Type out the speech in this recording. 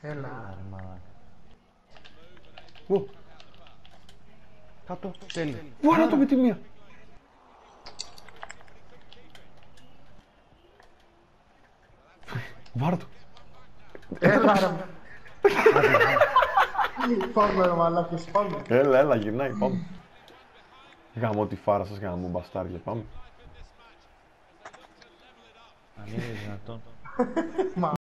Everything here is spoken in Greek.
Έλα. Άρε. Ου. Κάτω, τέλει. Βάρα το με τη μία. Βάρα το. Έλα ρε. Πάμε ρε μαλάκες, πάμε. Έλα, έλα, γυρνάει, πάμε. Γαμώ τη φάρα σας, γαμώ μπαστάρια, πάμε. Αν είναι δυνατόν.